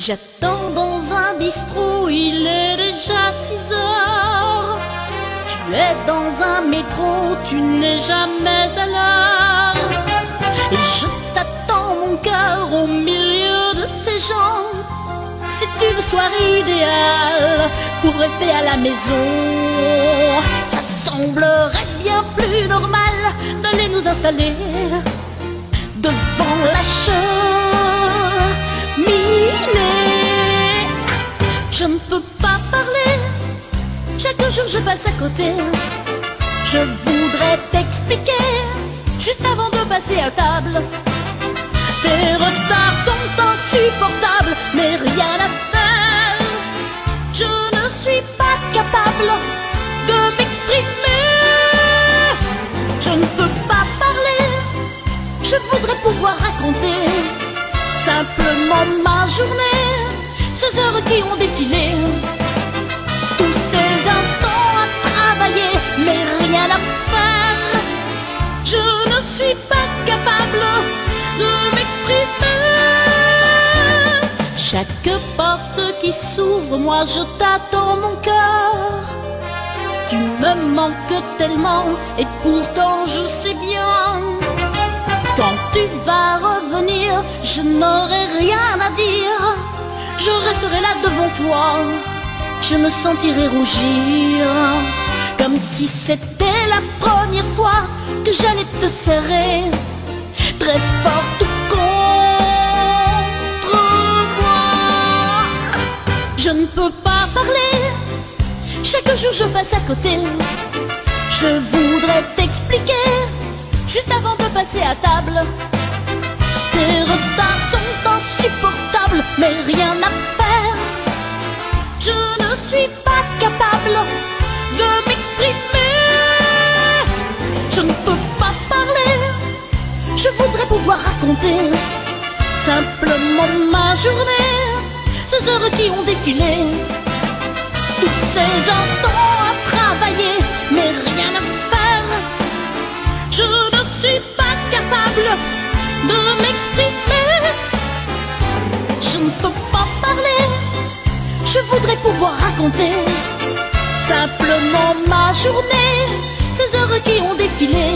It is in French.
J'attends dans un bistrot, il est déjà 6 heures. Tu es dans un métro, tu n'es jamais à l'heure. Et je t'attends, mon cœur, au milieu de ces gens. C'est une soirée idéale pour rester à la maison. Ça semblerait bien plus normal d'aller nous installer devant la cheminée. Chaque jour je passe à côté. Je voudrais t'expliquer, juste avant de passer à table. Tes retards sont insupportables, mais rien à faire. Je ne suis pas capable de m'exprimer. Je ne peux pas parler, je voudrais pouvoir raconter simplement ma journée, ces heures qui ont défilé. Suis pas capable de m'exprimer. Chaque porte qui s'ouvre, moi je t'attends mon cœur. Tu me manques tellement et pourtant je sais bien. Quand tu vas revenir, je n'aurai rien à dire. Je resterai là devant toi, je me sentirai rougir. Comme si c'était la première fois que j'allais te serrer très fort contre moi. Je ne peux pas parler, chaque jour je passe à côté. Je voudrais t'expliquer, juste avant de passer à table. Tes retards sont insupportables, mais rien à faire. Je ne suis pas capable simplement ma journée, ces heures qui ont défilé, tous ces instants à travailler, mais rien à faire. Je ne suis pas capable de m'exprimer. Je ne peux pas parler, je voudrais pouvoir raconter simplement ma journée, ces heures qui ont défilé.